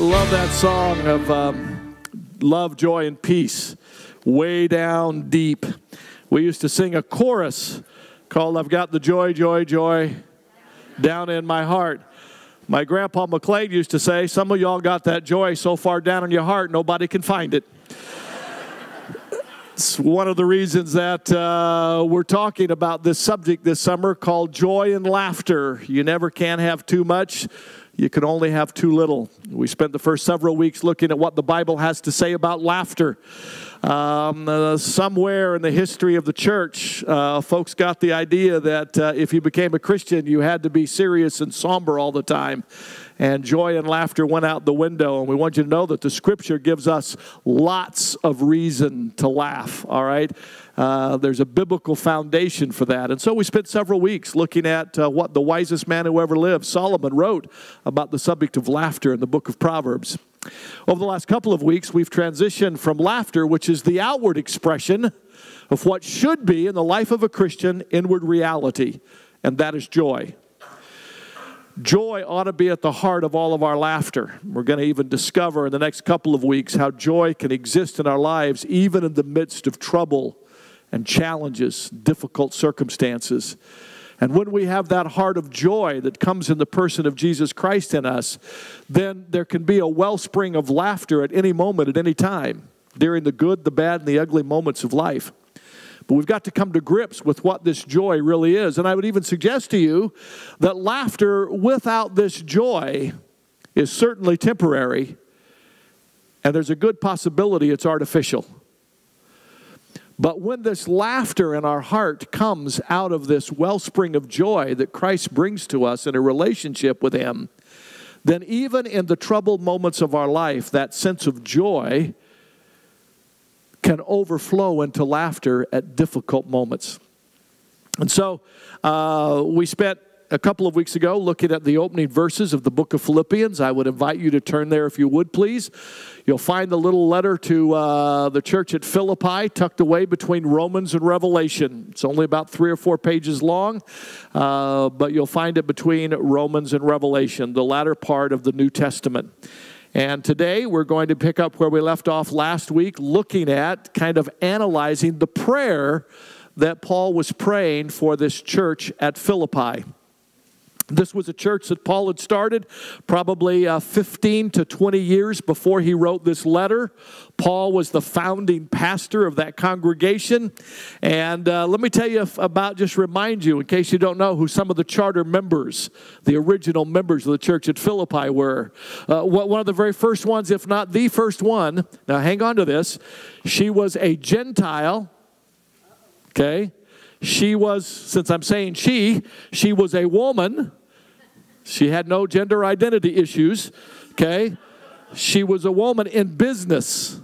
love that song of um, love, joy, and peace, way down deep. We used to sing a chorus called I've Got the Joy, Joy, Joy down in my heart. My grandpa McLean used to say, Some of y'all got that joy so far down in your heart, nobody can find it. it's one of the reasons that uh, we're talking about this subject this summer called joy and laughter. You never can have too much you can only have too little. We spent the first several weeks looking at what the Bible has to say about laughter. Um, uh, somewhere in the history of the church, uh, folks got the idea that uh, if you became a Christian, you had to be serious and somber all the time. And joy and laughter went out the window. And we want you to know that the scripture gives us lots of reason to laugh, all right? Uh, there's a biblical foundation for that. And so we spent several weeks looking at uh, what the wisest man who ever lived, Solomon, wrote about the subject of laughter in the book of Proverbs. Over the last couple of weeks, we've transitioned from laughter, which is the outward expression of what should be in the life of a Christian inward reality, and that is joy. Joy ought to be at the heart of all of our laughter. We're going to even discover in the next couple of weeks how joy can exist in our lives even in the midst of trouble and challenges, difficult circumstances. And when we have that heart of joy that comes in the person of Jesus Christ in us, then there can be a wellspring of laughter at any moment, at any time, during the good, the bad, and the ugly moments of life. But we've got to come to grips with what this joy really is. And I would even suggest to you that laughter without this joy is certainly temporary, and there's a good possibility it's artificial. But when this laughter in our heart comes out of this wellspring of joy that Christ brings to us in a relationship with Him, then even in the troubled moments of our life, that sense of joy can overflow into laughter at difficult moments. And so uh, we spent a couple of weeks ago looking at the opening verses of the book of Philippians. I would invite you to turn there if you would, please. You'll find the little letter to uh, the church at Philippi tucked away between Romans and Revelation. It's only about three or four pages long, uh, but you'll find it between Romans and Revelation, the latter part of the New Testament. And today we're going to pick up where we left off last week, looking at kind of analyzing the prayer that Paul was praying for this church at Philippi. This was a church that Paul had started probably uh, 15 to 20 years before he wrote this letter. Paul was the founding pastor of that congregation. And uh, let me tell you about, just remind you, in case you don't know, who some of the charter members, the original members of the church at Philippi were. Uh, one of the very first ones, if not the first one, now hang on to this, she was a Gentile, okay? She was, since I'm saying she, she was a woman. She had no gender identity issues, okay? She was a woman in business.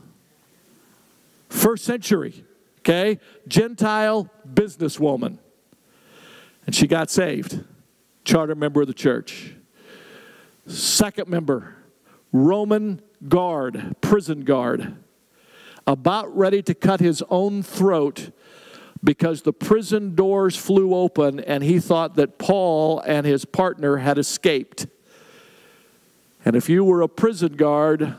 First century, okay? Gentile businesswoman. And she got saved. Charter member of the church. Second member, Roman guard, prison guard, about ready to cut his own throat because the prison doors flew open and he thought that Paul and his partner had escaped. And if you were a prison guard,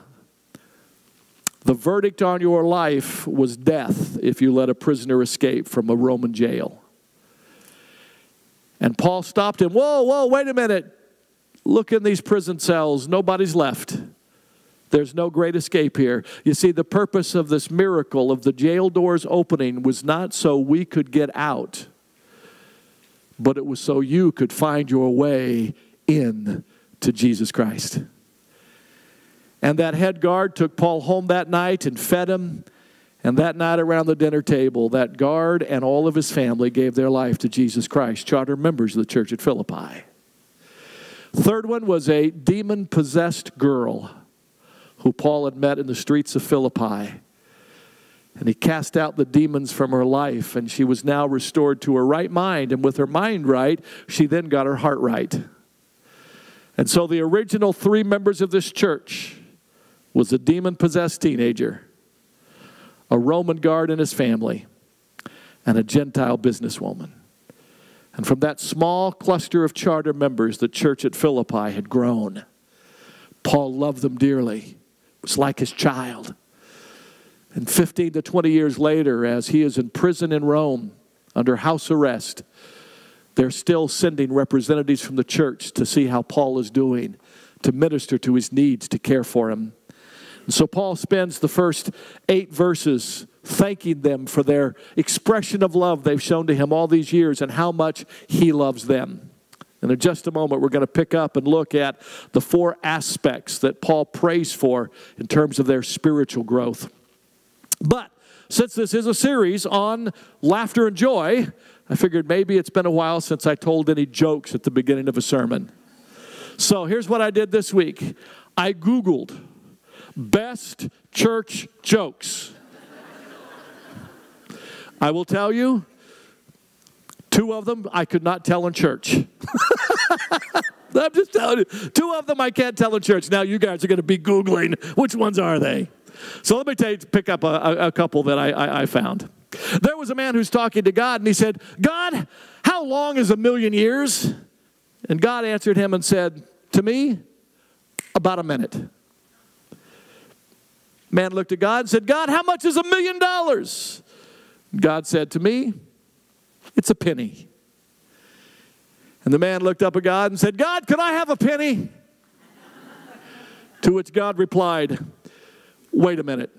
the verdict on your life was death if you let a prisoner escape from a Roman jail. And Paul stopped him. Whoa, whoa, wait a minute. Look in these prison cells. Nobody's left. There's no great escape here. You see, the purpose of this miracle of the jail doors opening was not so we could get out, but it was so you could find your way in to Jesus Christ. And that head guard took Paul home that night and fed him. And that night around the dinner table, that guard and all of his family gave their life to Jesus Christ, charter members of the church at Philippi. Third one was a demon possessed girl who Paul had met in the streets of Philippi. And he cast out the demons from her life, and she was now restored to her right mind. And with her mind right, she then got her heart right. And so the original three members of this church was a demon possessed teenager, a Roman guard and his family, and a Gentile businesswoman. And from that small cluster of charter members, the church at Philippi had grown. Paul loved them dearly, was like his child. And 15 to 20 years later, as he is in prison in Rome under house arrest, they're still sending representatives from the church to see how Paul is doing, to minister to his needs, to care for him. And so Paul spends the first eight verses thanking them for their expression of love they've shown to him all these years and how much he loves them. And in just a moment, we're going to pick up and look at the four aspects that Paul prays for in terms of their spiritual growth. But since this is a series on laughter and joy, I figured maybe it's been a while since I told any jokes at the beginning of a sermon. So here's what I did this week I Googled best church jokes. I will tell you, two of them I could not tell in church. I'm just telling you, two of them I can't tell in church. Now you guys are going to be Googling which ones are they? So let me you, pick up a, a, a couple that I, I, I found. There was a man who's talking to God, and he said, God, how long is a million years? And God answered him and said, To me, about a minute. Man looked at God and said, God, how much is a million dollars? God said to me, It's a penny. And the man looked up at God and said, God, can I have a penny? to which God replied, Wait a minute.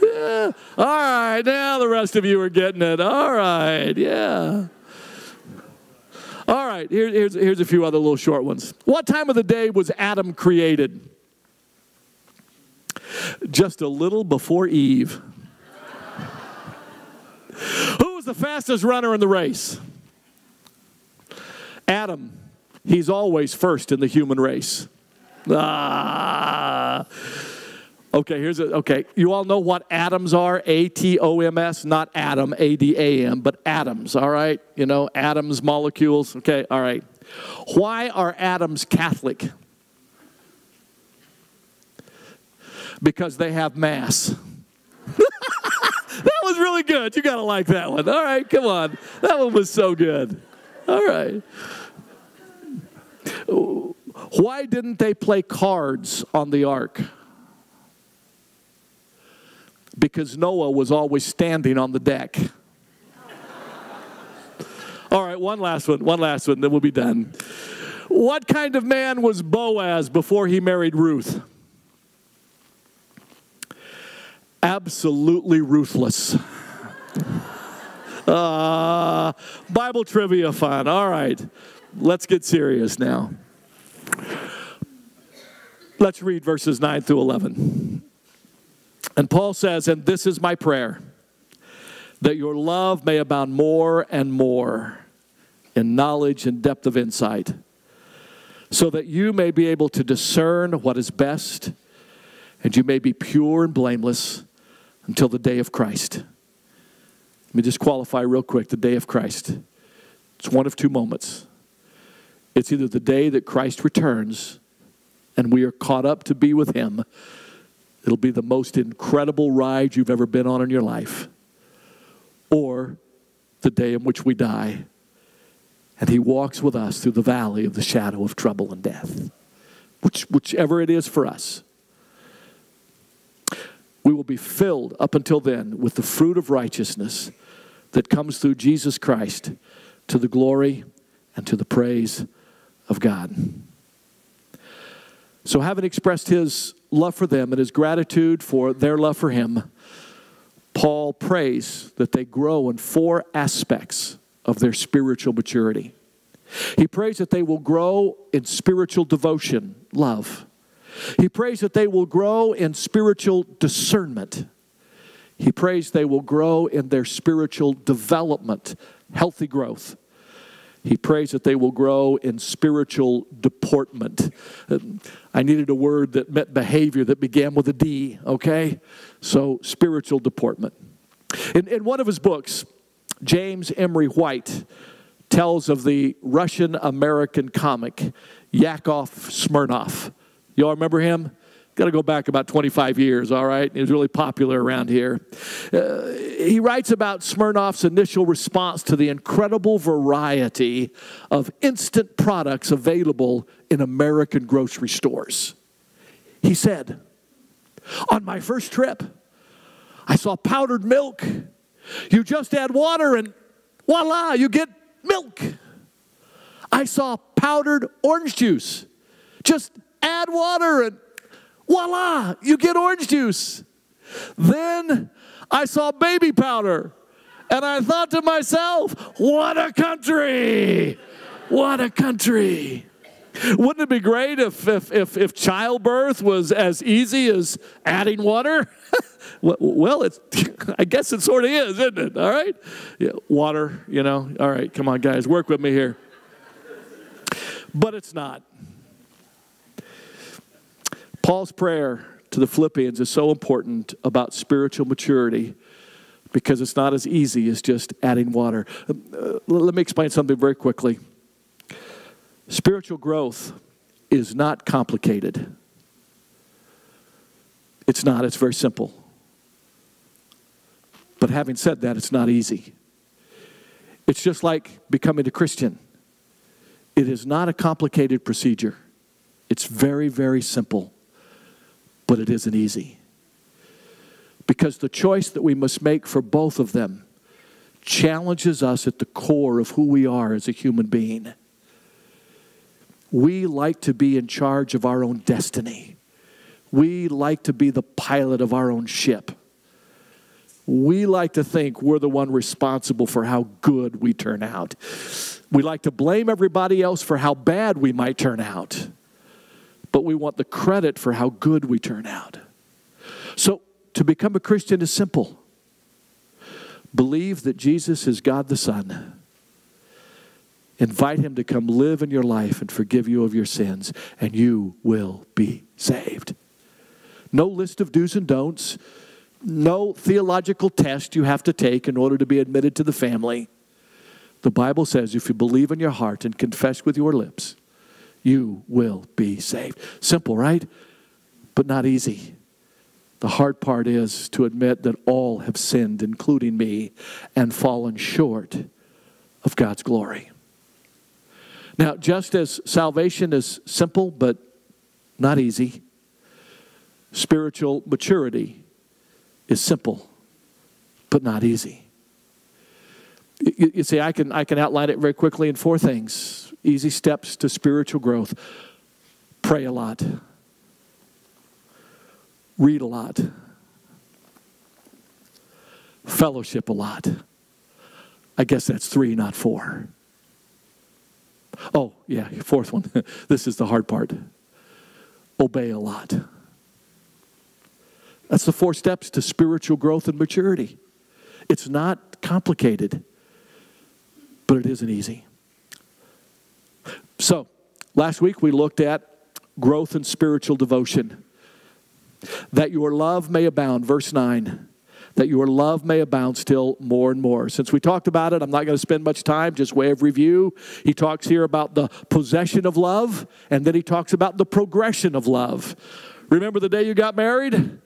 yeah. All right, now the rest of you are getting it. All right, yeah. All right, here, here's, here's a few other little short ones. What time of the day was Adam created? Just a little before Eve. The fastest runner in the race? Adam. He's always first in the human race. Ah. Okay, here's a okay. You all know what atoms are? A T O M S, not atom, A D A M, but atoms, all right? You know, atoms, molecules. Okay, all right. Why are atoms Catholic? Because they have mass. really good. You got to like that one. All right, come on. That one was so good. All right. Why didn't they play cards on the ark? Because Noah was always standing on the deck. All right, one last one, one last one, then we'll be done. What kind of man was Boaz before he married Ruth? Absolutely ruthless. Uh, Bible trivia fun. All right, let's get serious now. Let's read verses 9 through 11. And Paul says, And this is my prayer, that your love may abound more and more in knowledge and depth of insight, so that you may be able to discern what is best, and you may be pure and blameless until the day of Christ. Let me just qualify real quick the day of Christ. It's one of two moments. It's either the day that Christ returns and we are caught up to be with Him. It'll be the most incredible ride you've ever been on in your life. Or the day in which we die and He walks with us through the valley of the shadow of trouble and death. Which, whichever it is for us. We will be filled up until then with the fruit of righteousness that comes through Jesus Christ to the glory and to the praise of God. So, having expressed his love for them and his gratitude for their love for him, Paul prays that they grow in four aspects of their spiritual maturity. He prays that they will grow in spiritual devotion, love. He prays that they will grow in spiritual discernment. He prays they will grow in their spiritual development, healthy growth. He prays that they will grow in spiritual deportment. I needed a word that meant behavior that began with a D, okay? So, spiritual deportment. In, in one of his books, James Emery White tells of the Russian American comic Yakov Smirnoff. Y'all remember him? Got to go back about 25 years, all right? He was really popular around here. Uh, he writes about Smirnoff's initial response to the incredible variety of instant products available in American grocery stores. He said, On my first trip, I saw powdered milk. You just add water and voila, you get milk. I saw powdered orange juice. Just add water and voila, you get orange juice. Then I saw baby powder. And I thought to myself, what a country! What a country! Wouldn't it be great if, if, if, if childbirth was as easy as adding water? well, it's, I guess it sort of is, isn't it? All right? Yeah, water, you know. All right, come on, guys, work with me here. But it's not. Paul's prayer to the Philippians is so important about spiritual maturity because it's not as easy as just adding water. Uh, let me explain something very quickly. Spiritual growth is not complicated. It's not, it's very simple. But having said that, it's not easy. It's just like becoming a Christian. It is not a complicated procedure. It's very, very simple, but it isn't easy. Because the choice that we must make for both of them challenges us at the core of who we are as a human being. We like to be in charge of our own destiny. We like to be the pilot of our own ship. We like to think we're the one responsible for how good we turn out. We like to blame everybody else for how bad we might turn out. But we want the credit for how good we turn out. So, to become a Christian is simple believe that Jesus is God the Son Invite him to come live in your life and forgive you of your sins, and you will be saved. No list of do's and don'ts, no theological test you have to take in order to be admitted to the family. The Bible says if you believe in your heart and confess with your lips, you will be saved. Simple, right? But not easy. The hard part is to admit that all have sinned, including me, and fallen short of God's glory. Now, just as salvation is simple but not easy, spiritual maturity is simple but not easy. You, you, see, I can, I can outline it very quickly in four things easy steps to spiritual growth. Pray a lot, read a lot, fellowship a lot. I guess that's three, not four. Oh, yeah, fourth one. this is the hard part. Obey a lot. That's the four steps to spiritual growth and maturity. It's not complicated, but it isn't easy. So, last week we looked at growth in spiritual devotion. That your love may abound, verse 9 that your love may abound still more and more. Since we talked about it, I'm not going to spend much time, just way of review. He talks here about the possession of love, and then he talks about the progression of love. Remember the day you got married?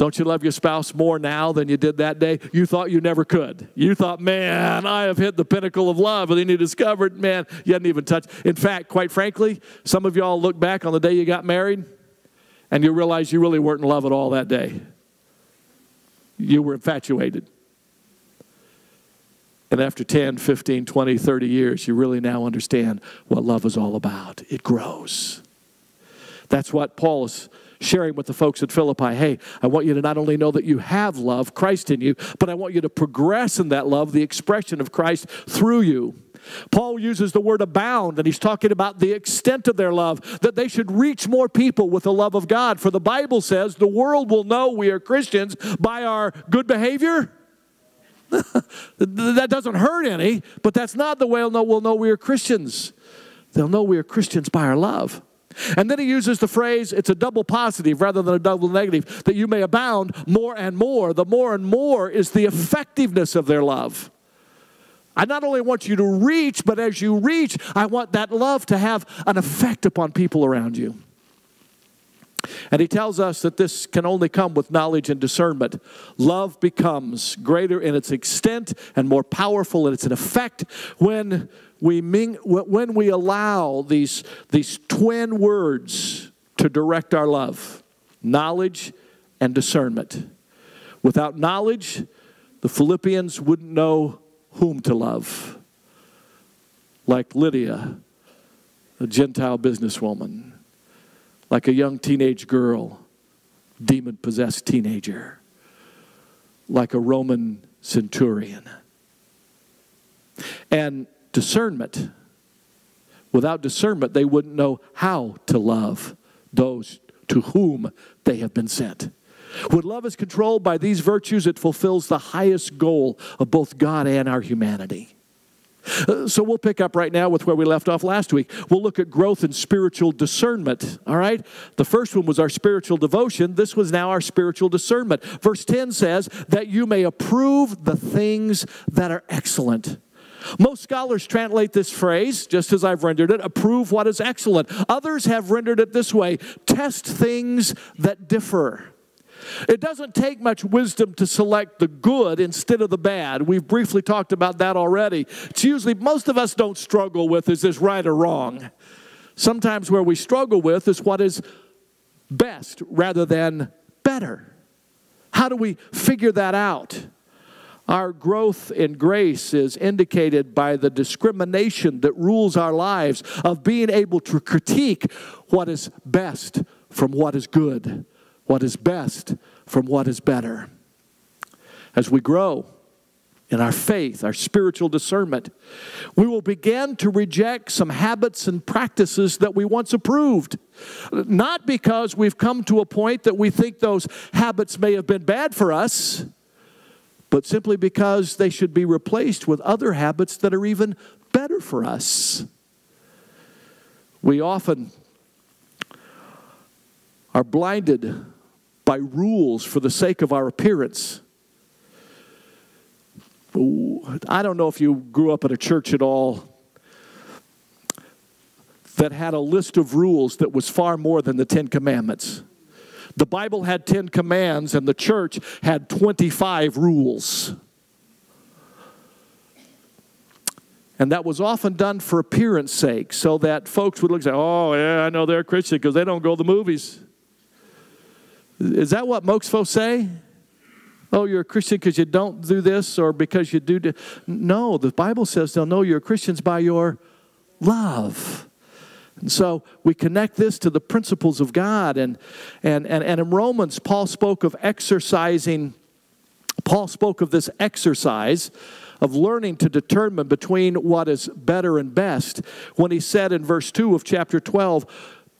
Don't you love your spouse more now than you did that day? You thought you never could. You thought, man, I have hit the pinnacle of love. And then you discovered, man, you hadn't even touched. In fact, quite frankly, some of y'all look back on the day you got married and you realize you really weren't in love at all that day you were infatuated. And after 10, 15, 20, 30 years, you really now understand what love is all about. It grows. That's what Paul is sharing with the folks at Philippi. Hey, I want you to not only know that you have love, Christ in you, but I want you to progress in that love, the expression of Christ through you. Paul uses the word abound, and he's talking about the extent of their love, that they should reach more people with the love of God. For the Bible says the world will know we are Christians by our good behavior. that doesn't hurt any, but that's not the way we'll know we are Christians. They'll know we are Christians by our love. And then he uses the phrase, it's a double positive rather than a double negative, that you may abound more and more. The more and more is the effectiveness of their love. I not only want you to reach, but as you reach, I want that love to have an effect upon people around you. And he tells us that this can only come with knowledge and discernment. Love becomes greater in its extent and more powerful in its effect when we, ming- when we allow these, these twin words to direct our love knowledge and discernment. Without knowledge, the Philippians wouldn't know whom to love, like Lydia, a Gentile businesswoman like a young teenage girl, demon possessed teenager, like a Roman centurion. And discernment. Without discernment, they wouldn't know how to love those to whom they have been sent. When love is controlled by these virtues, it fulfills the highest goal of both God and our humanity. Uh, so we'll pick up right now with where we left off last week. We'll look at growth in spiritual discernment. All right? The first one was our spiritual devotion. This was now our spiritual discernment. Verse 10 says, that you may approve the things that are excellent. Most scholars translate this phrase, just as I've rendered it, approve what is excellent. Others have rendered it this way test things that differ. It doesn't take much wisdom to select the good instead of the bad. We've briefly talked about that already. It's usually, most of us don't struggle with is this right or wrong? Sometimes where we struggle with is what is best rather than better. How do we figure that out? Our growth in grace is indicated by the discrimination that rules our lives of being able to critique what is best from what is good what is best from what is better. As we grow in our faith, our spiritual discernment, we will begin to reject some habits and practices that we once approved. Not because we've come to a point that we think those habits may have been bad for us, but simply because they should be replaced with other habits that are even better for us. We often are blinded by rules for the sake of our appearance. I don't know if you grew up in a church at all that had a list of rules that was far more than the Ten Commandments. The Bible had 10 commands, and the church had 25 rules. And that was often done for appearance sake, so that folks would look and say, Oh, yeah, I know they're Christian because they don't go to the movies. Is that what most folks say? Oh, you're a Christian because you don't do this or because you do. No, the Bible says they'll know you're Christians by your love. And so we connect this to the principles of God. And, and, and, and in Romans, Paul spoke of exercising, Paul spoke of this exercise of learning to determine between what is better and best when he said in verse 2 of chapter 12,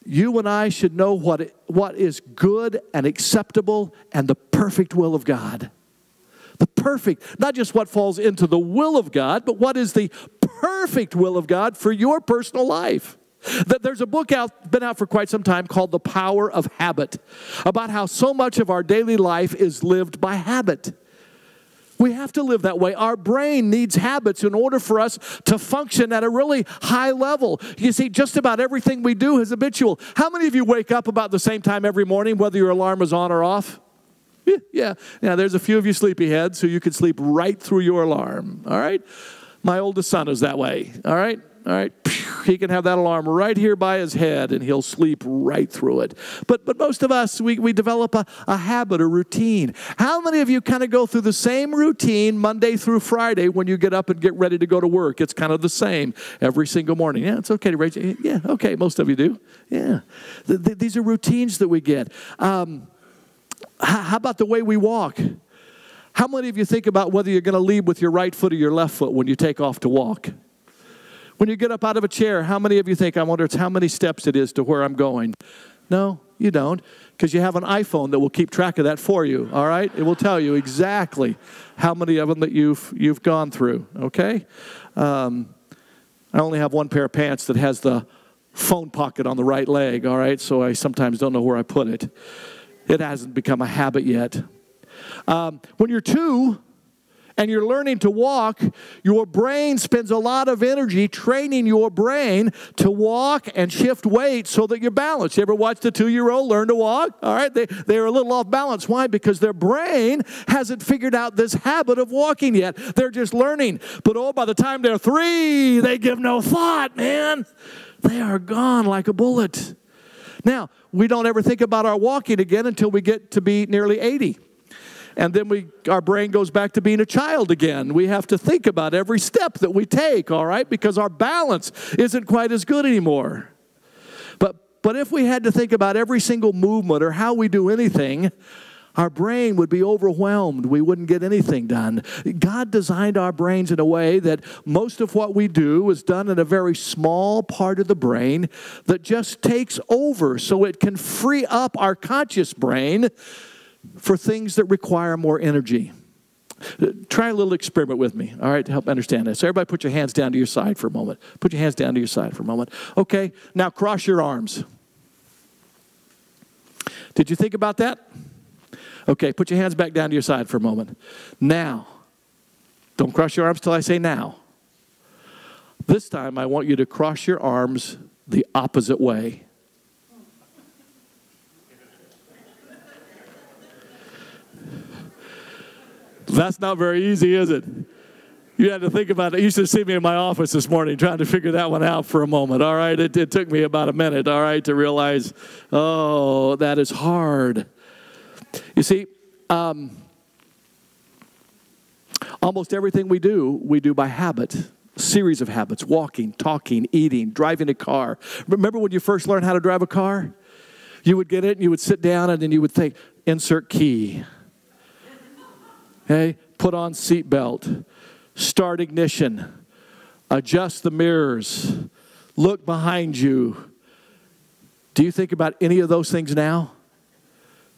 you and I should know what, what is good and acceptable and the perfect will of God. The perfect, not just what falls into the will of God, but what is the perfect will of God for your personal life. That there's a book out, been out for quite some time called The Power of Habit, about how so much of our daily life is lived by habit. We have to live that way. Our brain needs habits in order for us to function at a really high level. You see, just about everything we do is habitual. How many of you wake up about the same time every morning, whether your alarm is on or off? Yeah, yeah. There's a few of you sleepyheads who you could sleep right through your alarm. All right. My oldest son is that way. All right. All right, he can have that alarm right here by his head and he'll sleep right through it. But, but most of us, we, we develop a, a habit, a routine. How many of you kind of go through the same routine Monday through Friday when you get up and get ready to go to work? It's kind of the same every single morning. Yeah, it's okay to raise Yeah, okay, most of you do. Yeah. these are routines that we get. Um, how about the way we walk? How many of you think about whether you're going to lead with your right foot or your left foot when you take off to walk? When you get up out of a chair, how many of you think, I wonder it's how many steps it is to where I'm going? No, you don't, because you have an iPhone that will keep track of that for you, all right? It will tell you exactly how many of them that you've, you've gone through, okay? Um, I only have one pair of pants that has the phone pocket on the right leg, all right? So I sometimes don't know where I put it. It hasn't become a habit yet. Um, when you're two, and you're learning to walk, your brain spends a lot of energy training your brain to walk and shift weight so that you're balanced. You ever watched a two year old learn to walk? All right, they, they're a little off balance. Why? Because their brain hasn't figured out this habit of walking yet. They're just learning. But oh, by the time they're three, they give no thought, man. They are gone like a bullet. Now, we don't ever think about our walking again until we get to be nearly 80 and then we our brain goes back to being a child again. We have to think about every step that we take, all right, because our balance isn't quite as good anymore. But but if we had to think about every single movement or how we do anything, our brain would be overwhelmed. We wouldn't get anything done. God designed our brains in a way that most of what we do is done in a very small part of the brain that just takes over so it can free up our conscious brain for things that require more energy. Try a little experiment with me, all right, to help understand this. So Everybody put your hands down to your side for a moment. Put your hands down to your side for a moment. Okay, now cross your arms. Did you think about that? Okay, put your hands back down to your side for a moment. Now, don't cross your arms till I say now. This time, I want you to cross your arms the opposite way. That's not very easy, is it? You had to think about it. You should see me in my office this morning trying to figure that one out for a moment. All right, it, it took me about a minute. All right, to realize, oh, that is hard. You see, um, almost everything we do, we do by habit. Series of habits walking, talking, eating, driving a car. Remember when you first learned how to drive a car? You would get it and you would sit down and then you would think, insert key Okay? Put on seatbelt, start ignition, adjust the mirrors, look behind you. Do you think about any of those things now?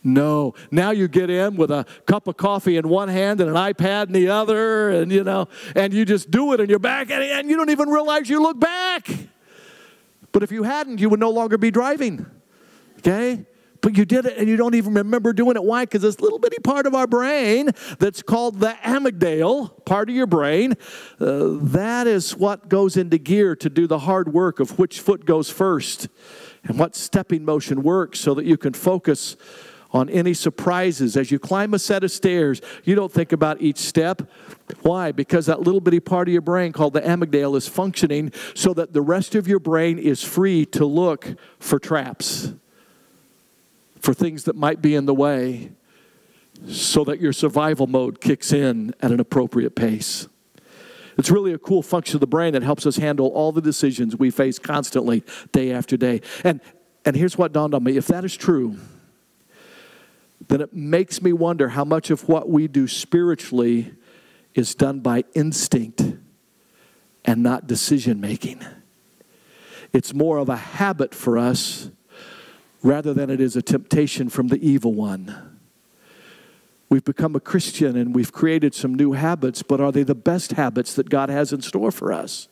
No. Now you get in with a cup of coffee in one hand and an iPad in the other, and you know, and you just do it and you're back and you don't even realize you look back. But if you hadn't, you would no longer be driving. Okay? But you did it and you don't even remember doing it. Why? Because this little bitty part of our brain that's called the amygdala, part of your brain, uh, that is what goes into gear to do the hard work of which foot goes first and what stepping motion works so that you can focus on any surprises. As you climb a set of stairs, you don't think about each step. Why? Because that little bitty part of your brain called the amygdala is functioning so that the rest of your brain is free to look for traps for things that might be in the way so that your survival mode kicks in at an appropriate pace. It's really a cool function of the brain that helps us handle all the decisions we face constantly, day after day. And, and here's what dawned on me if that is true, then it makes me wonder how much of what we do spiritually is done by instinct and not decision making. It's more of a habit for us rather than it is a temptation from the evil one. We've become a Christian and we've created some new habits, but are they the best habits that God has in store for us?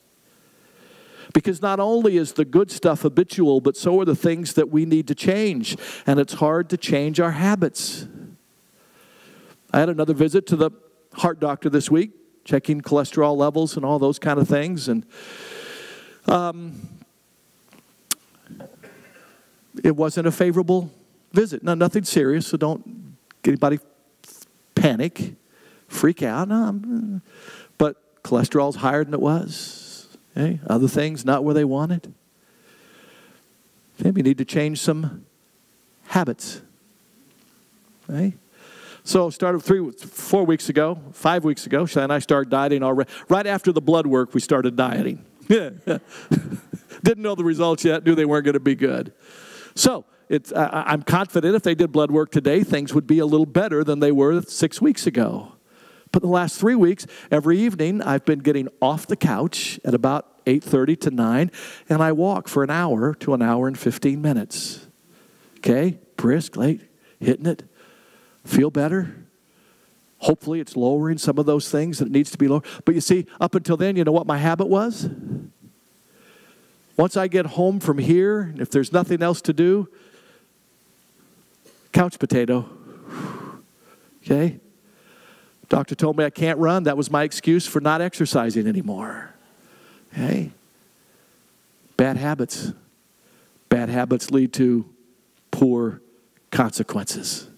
Because not only is the good stuff habitual, but so are the things that we need to change. And it's hard to change our habits. I had another visit to the heart doctor this week, checking cholesterol levels and all those kind of things. And um, it wasn't a favorable visit. No, nothing serious, so don't anybody panic, freak out. No, but cholesterol's higher than it was. Okay? Other things not where they wanted. Maybe you need to change some habits. Okay? So started three, four weeks ago, five weeks ago, Shannon and I started dieting already. Right after the blood work, we started dieting. Didn't know the results yet, knew they weren't going to be good. So it's, I'm confident if they did blood work today, things would be a little better than they were six weeks ago. But the last three weeks, every evening, I've been getting off the couch at about 8.30 to 9, and I walk for an hour to an hour and 15 minutes. Okay? Brisk, late, hitting it. Feel better. Hopefully, it's lowering some of those things that needs to be lower. But you see, up until then, you know what my habit was? Once I get home from here, if there's nothing else to do, couch potato. Okay? Doctor told me I can't run. That was my excuse for not exercising anymore. Hey, bad habits. Bad habits lead to poor consequences.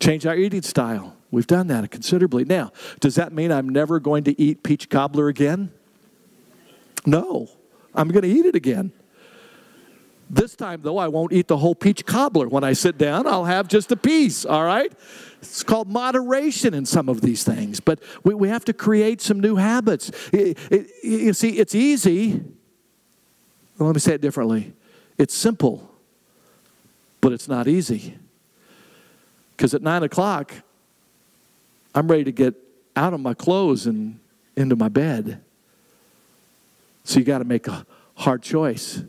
Change our eating style. We've done that considerably. Now, does that mean I'm never going to eat peach cobbler again? No, I'm going to eat it again. This time, though, I won't eat the whole peach cobbler. When I sit down, I'll have just a piece, all right? It's called moderation in some of these things, but we, we have to create some new habits. It, it, you see, it's easy. Well, let me say it differently it's simple, but it's not easy. Because at 9 o'clock, I'm ready to get out of my clothes and into my bed. So you got to make a hard choice.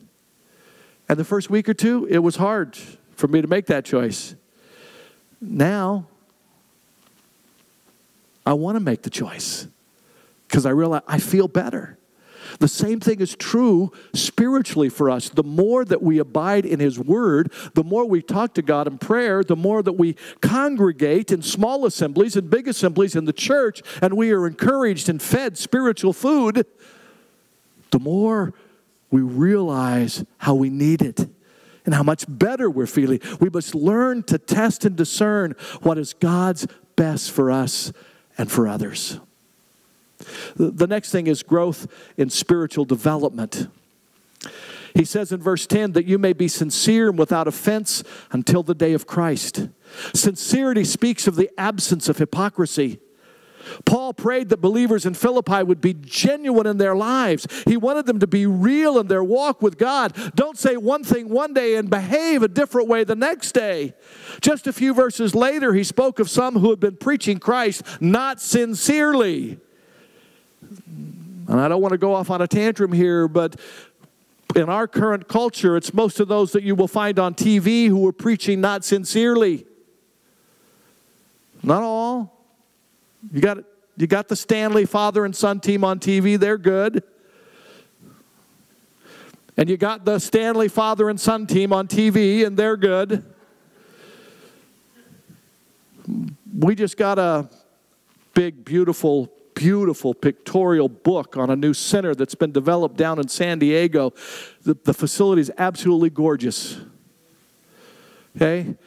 And the first week or two, it was hard for me to make that choice. Now, I want to make the choice because I realize I feel better. The same thing is true spiritually for us. The more that we abide in His Word, the more we talk to God in prayer, the more that we congregate in small assemblies and big assemblies in the church, and we are encouraged and fed spiritual food, the more we realize how we need it and how much better we're feeling. We must learn to test and discern what is God's best for us and for others. The next thing is growth in spiritual development. He says in verse 10 that you may be sincere and without offense until the day of Christ. Sincerity speaks of the absence of hypocrisy. Paul prayed that believers in Philippi would be genuine in their lives. He wanted them to be real in their walk with God. Don't say one thing one day and behave a different way the next day. Just a few verses later, he spoke of some who had been preaching Christ not sincerely. And I don't want to go off on a tantrum here, but in our current culture, it's most of those that you will find on TV who are preaching not sincerely. Not all. You got, you got the Stanley father and son team on TV, they're good. And you got the Stanley father and son team on TV, and they're good. We just got a big, beautiful beautiful pictorial book on a new center that's been developed down in San Diego. The, the facility is absolutely gorgeous. Okay?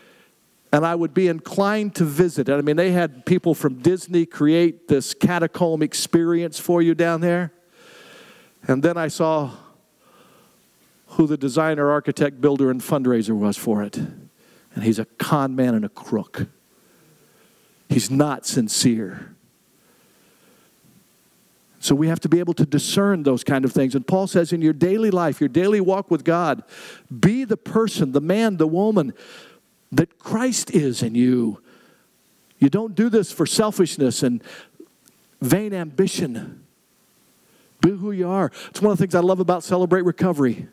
And I would be inclined to visit it. I mean, they had people from Disney create this catacomb experience for you down there. And then I saw who the designer, architect, builder, and fundraiser was for it. And he's a con man and a crook. He's not sincere. So we have to be able to discern those kind of things. And Paul says, in your daily life, your daily walk with God, be the person, the man, the woman that Christ is in you. You don't do this for selfishness and vain ambition. Be who you are. It's one of the things I love about Celebrate Recovery.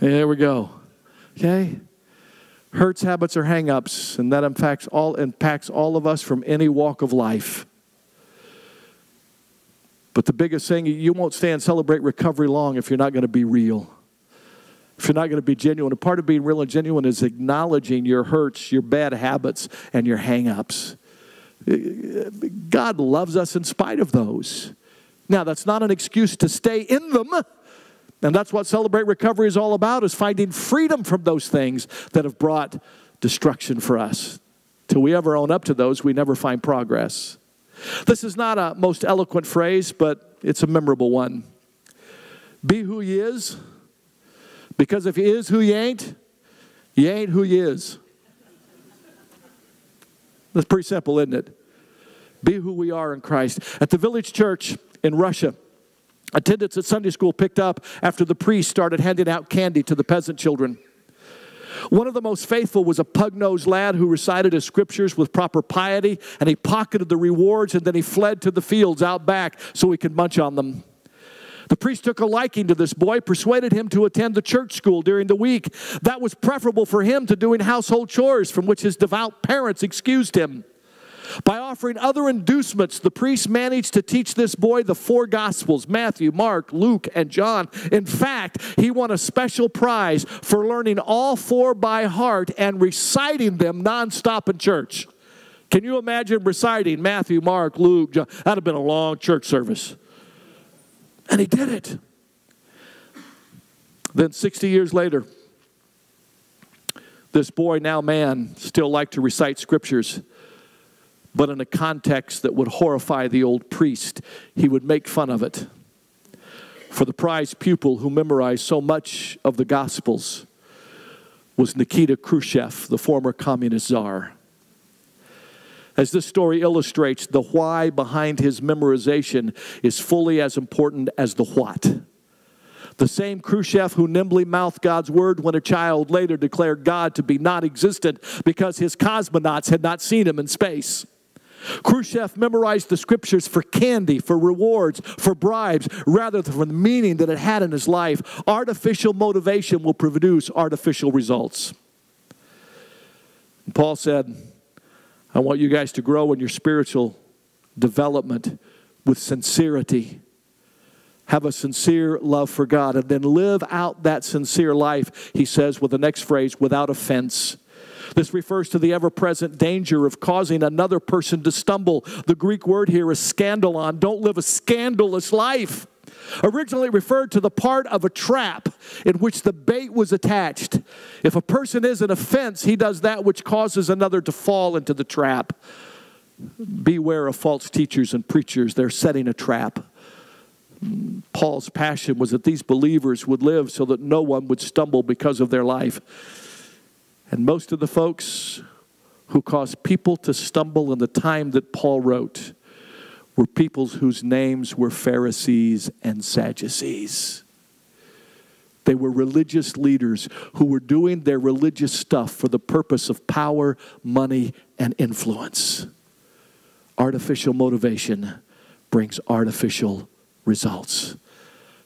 There we go. Okay? Hurts, habits, or hangups, and that impacts all impacts all of us from any walk of life. But the biggest thing, you won't stay and celebrate recovery long if you're not going to be real. If you're not going to be genuine. A part of being real and genuine is acknowledging your hurts, your bad habits, and your hangups. Eh, eh, God loves us in spite of those. Now, that's not an excuse to stay in them. And that's what Celebrate Recovery is all about, is finding freedom from those things that have brought destruction for us. Till we ever own up to those, we never find progress. This is not a most eloquent phrase, but it's a memorable one. Be who he is, because if you is who you ain't, you ain't who you is. That's pretty simple, isn't it? Be who we are in Christ. At the village church in Russia, attendance at Sunday school picked up after the priest started handing out candy to the peasant children. One of the most faithful was a pug nosed lad who recited his scriptures with proper piety, and he pocketed the rewards and then he fled to the fields out back so he could munch on them. The priest took a liking to this boy, persuaded him to attend the church school during the week. That was preferable for him to doing household chores, from which his devout parents excused him. By offering other inducements, the priest managed to teach this boy the four Gospels Matthew, Mark, Luke, and John. In fact, he won a special prize for learning all four by heart and reciting them nonstop in church. Can you imagine reciting Matthew, Mark, Luke, John? That'd have been a long church service. And he did it. Then 60 years later, this boy, now man, still liked to recite scriptures, but in a context that would horrify the old priest. He would make fun of it. For the prize pupil who memorized so much of the Gospels was Nikita Khrushchev, the former communist czar. As this story illustrates, the why behind his memorization is fully as important as the what. The same Khrushchev who nimbly mouthed God's word when a child later declared God to be non existent because his cosmonauts had not seen him in space. Khrushchev memorized the scriptures for candy, for rewards, for bribes, rather than for the meaning that it had in his life. Artificial motivation will produce artificial results. Paul said, I want you guys to grow in your spiritual development with sincerity. Have a sincere love for God and then live out that sincere life, he says with the next phrase, without offense. This refers to the ever present danger of causing another person to stumble. The Greek word here is scandalon. Don't live a scandalous life. Originally referred to the part of a trap in which the bait was attached. If a person is an offense, he does that which causes another to fall into the trap. Beware of false teachers and preachers, they're setting a trap. Paul's passion was that these believers would live so that no one would stumble because of their life. And most of the folks who caused people to stumble in the time that Paul wrote were people whose names were Pharisees and Sadducees. They were religious leaders who were doing their religious stuff for the purpose of power, money, and influence. Artificial motivation brings artificial results.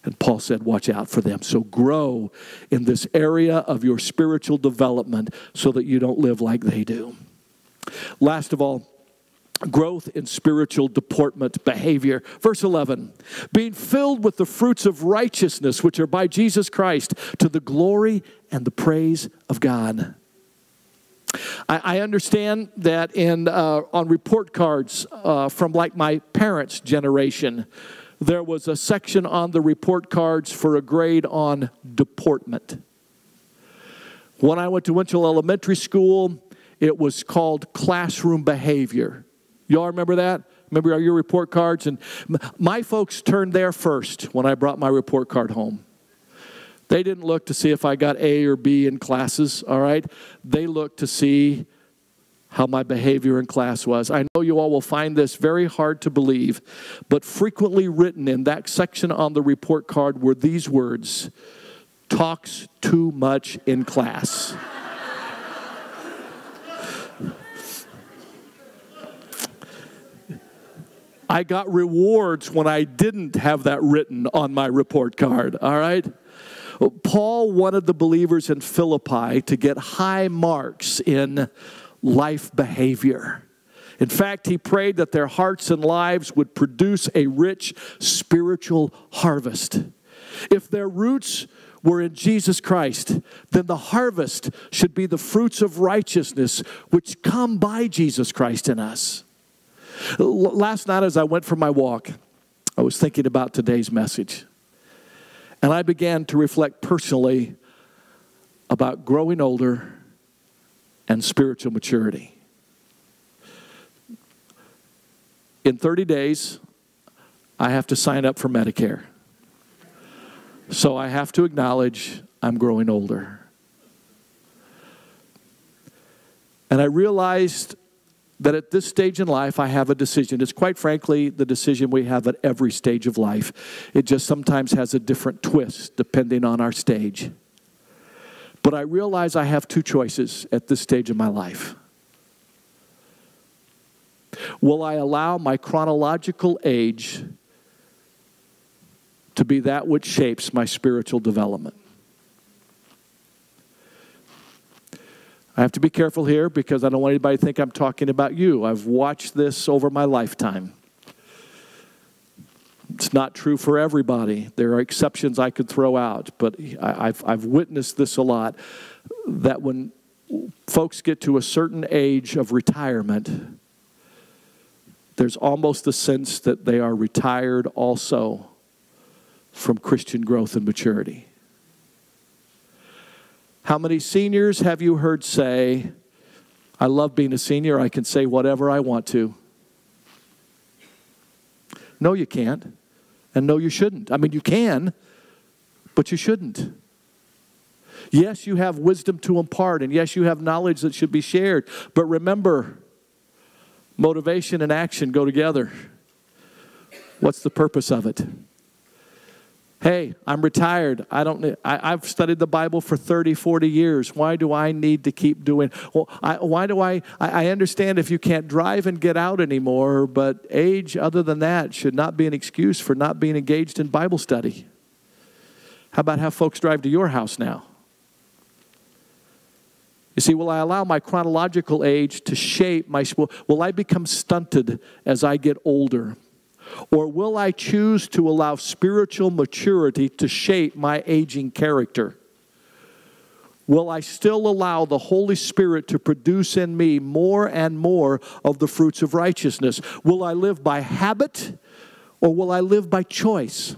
And Paul said, Watch out for them. So grow in this area of your spiritual development so that you don't live like they do. Last of all, growth in spiritual deportment behavior. Verse 11, being filled with the fruits of righteousness, which are by Jesus Christ, to the glory and the praise of God. I, I understand that in uh, on report cards uh, from like my parents' generation, there was a section on the report cards for a grade on deportment. When I went to Winchell Elementary School, it was called classroom behavior. Y'all remember that? Remember your report cards? And my folks turned there first when I brought my report card home. They didn't look to see if I got A or B in classes, all right? They looked to see how my behavior in class was. I know you all will find this very hard to believe, but frequently written in that section on the report card were these words talks too much in class. I got rewards when I didn't have that written on my report card, all right? Paul wanted the believers in Philippi to get high marks in life behavior. In fact, he prayed that their hearts and lives would produce a rich spiritual harvest. If their roots were in Jesus Christ, then the harvest should be the fruits of righteousness which come by Jesus Christ in us. Last night, as I went for my walk, I was thinking about today's message. And I began to reflect personally about growing older and spiritual maturity. In 30 days, I have to sign up for Medicare. So I have to acknowledge I'm growing older. And I realized that at this stage in life, I have a decision. It's quite frankly the decision we have at every stage of life. It just sometimes has a different twist depending on our stage. But I realize I have two choices at this stage of my life. Will I allow my chronological age to be that which shapes my spiritual development? I have to be careful here because I don't want anybody to think I'm talking about you. I've watched this over my lifetime. It's not true for everybody. There are exceptions I could throw out, but I've, I've witnessed this a lot that when folks get to a certain age of retirement, there's almost the sense that they are retired also from Christian growth and maturity. How many seniors have you heard say, I love being a senior, I can say whatever I want to? No, you can't. And no, you shouldn't. I mean, you can, but you shouldn't. Yes, you have wisdom to impart, and yes, you have knowledge that should be shared. But remember, motivation and action go together. What's the purpose of it? Hey, I'm retired. I don't. I, have studied the Bible for 30, 40 years. Why do I need to keep doing? Well, I, why do I, I? I understand if you can't drive and get out anymore, but age, other than that, should not be an excuse for not being engaged in Bible study. How about have folks drive to your house now? You see, will I allow my chronological age to shape my? Will I become stunted as I get older? Or will I choose to allow spiritual maturity to shape my aging character? Will I still allow the Holy Spirit to produce in me more and more of the fruits of righteousness? Will I live by habit or will I live by choice?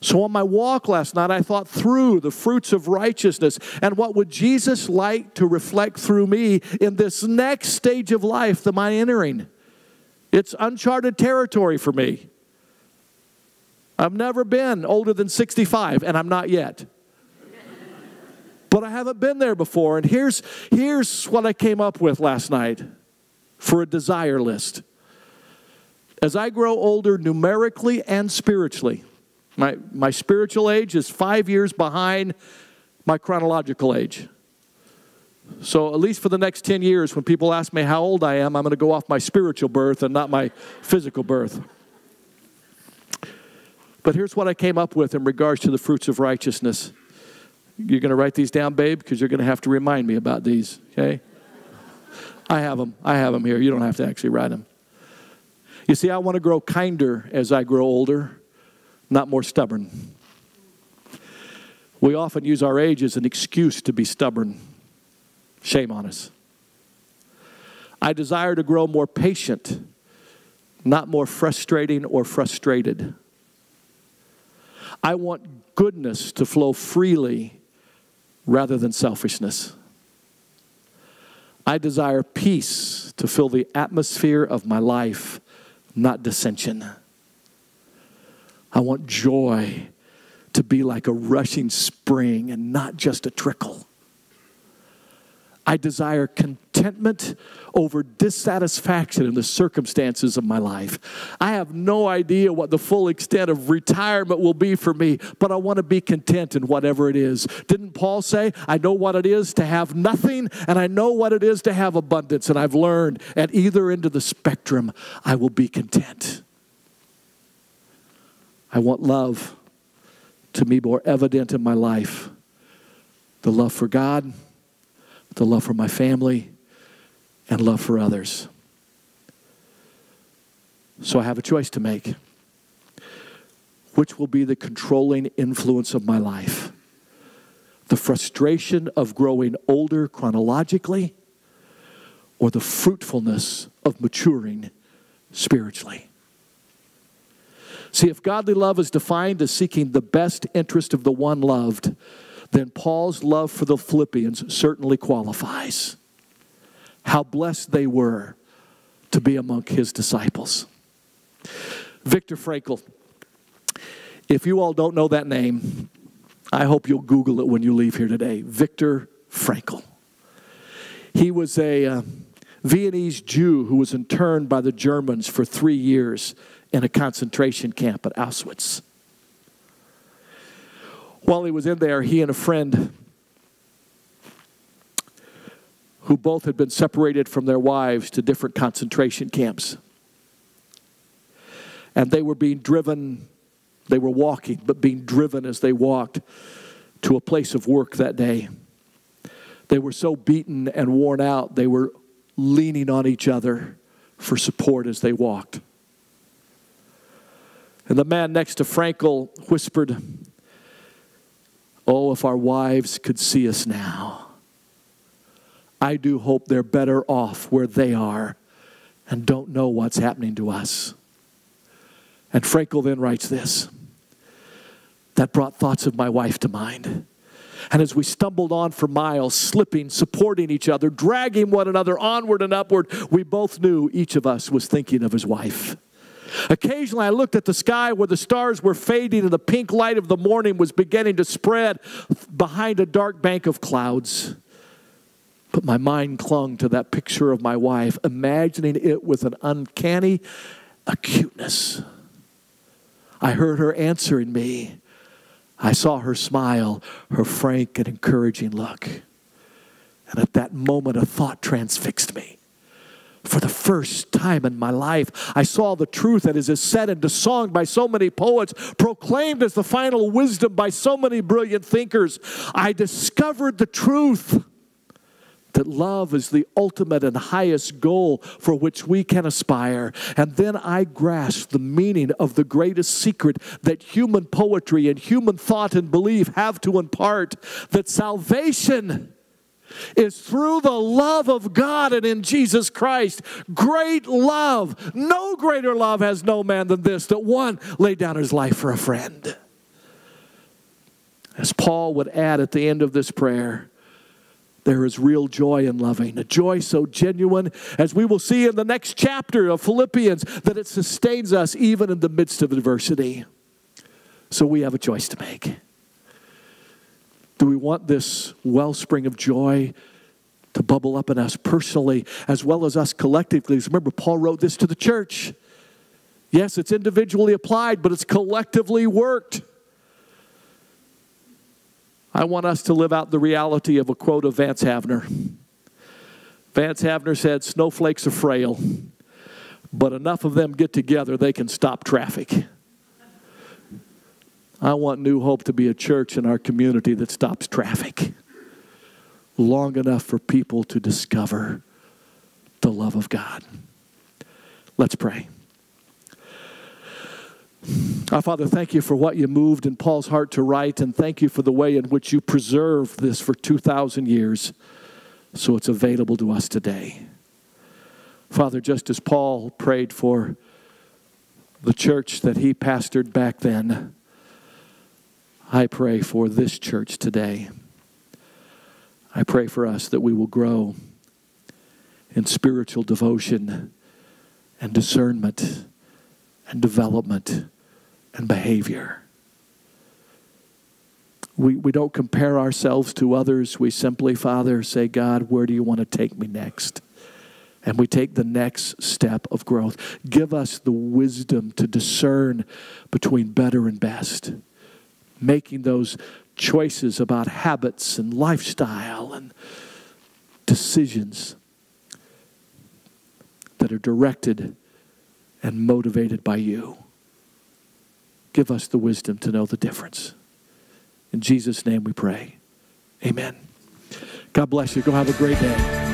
So, on my walk last night, I thought through the fruits of righteousness and what would Jesus like to reflect through me in this next stage of life that I'm entering. It's uncharted territory for me. I've never been older than 65, and I'm not yet. but I haven't been there before. And here's, here's what I came up with last night for a desire list. As I grow older numerically and spiritually, my, my spiritual age is five years behind my chronological age. So, at least for the next 10 years, when people ask me how old I am, I'm going to go off my spiritual birth and not my physical birth. But here's what I came up with in regards to the fruits of righteousness. You're going to write these down, babe, because you're going to have to remind me about these, okay? I have them. I have them here. You don't have to actually write them. You see, I want to grow kinder as I grow older, not more stubborn. We often use our age as an excuse to be stubborn. Shame on us. I desire to grow more patient, not more frustrating or frustrated. I want goodness to flow freely rather than selfishness. I desire peace to fill the atmosphere of my life, not dissension. I want joy to be like a rushing spring and not just a trickle. I desire contentment over dissatisfaction in the circumstances of my life. I have no idea what the full extent of retirement will be for me, but I want to be content in whatever it is. Didn't Paul say, I know what it is to have nothing, and I know what it is to have abundance, and I've learned at either end of the spectrum, I will be content. I want love to be more evident in my life the love for God the love for my family, and love for others. So I have a choice to make. Which will be the controlling influence of my life? The frustration of growing older chronologically, or the fruitfulness of maturing spiritually? See, if godly love is defined as seeking the best interest of the one loved, then Paul's love for the Philippians certainly qualifies. How blessed they were to be among his disciples. Viktor Frankl. If you all don't know that name, I hope you'll Google it when you leave here today. Viktor Frankl. He was a uh, Viennese Jew who was interned by the Germans for three years in a concentration camp at Auschwitz. While he was in there, he and a friend who both had been separated from their wives to different concentration camps. And they were being driven, they were walking, but being driven as they walked to a place of work that day. They were so beaten and worn out, they were leaning on each other for support as they walked. And the man next to Frankl whispered, Oh, if our wives could see us now. I do hope they're better off where they are and don't know what's happening to us. And Frankl then writes this that brought thoughts of my wife to mind. And as we stumbled on for miles, slipping, supporting each other, dragging one another onward and upward, we both knew each of us was thinking of his wife. Occasionally, I looked at the sky where the stars were fading and the pink light of the morning was beginning to spread behind a dark bank of clouds. But my mind clung to that picture of my wife, imagining it with an uncanny acuteness. I heard her answering me. I saw her smile, her frank and encouraging look. And at that moment, a thought transfixed me. For the first time in my life, I saw the truth that is said into song by so many poets, proclaimed as the final wisdom by so many brilliant thinkers. I discovered the truth that love is the ultimate and highest goal for which we can aspire. And then I grasped the meaning of the greatest secret that human poetry and human thought and belief have to impart that salvation is through the love of God and in Jesus Christ. Great love. No greater love has no man than this, that one laid down his life for a friend. As Paul would add at the end of this prayer, there is real joy in loving, a joy so genuine, as we will see in the next chapter of Philippians, that it sustains us even in the midst of adversity. So we have a choice to make. Do we want this wellspring of joy to bubble up in us personally as well as us collectively? Remember, Paul wrote this to the church. Yes, it's individually applied, but it's collectively worked. I want us to live out the reality of a quote of Vance Havner. Vance Havner said, Snowflakes are frail, but enough of them get together, they can stop traffic. I want New Hope to be a church in our community that stops traffic long enough for people to discover the love of God. Let's pray. Our Father, thank you for what you moved in Paul's heart to write, and thank you for the way in which you preserved this for 2,000 years so it's available to us today. Father, just as Paul prayed for the church that he pastored back then, I pray for this church today. I pray for us that we will grow in spiritual devotion and discernment and development and behavior. We, we don't compare ourselves to others. We simply, Father, say, God, where do you want to take me next? And we take the next step of growth. Give us the wisdom to discern between better and best making those choices about habits and lifestyle and decisions that are directed and motivated by you. Give us the wisdom to know the difference. In Jesus' name we pray. Amen. God bless you. Go have a great day.